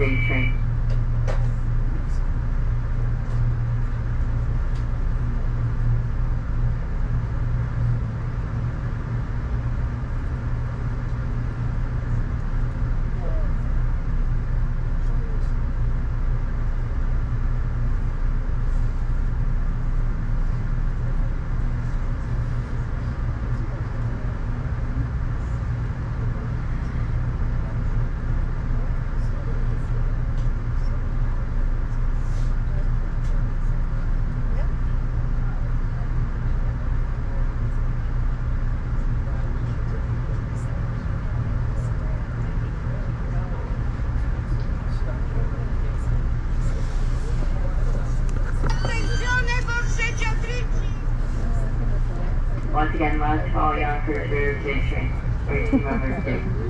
Yonkers Last call Yonkers rear of today's train. Reaching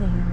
there.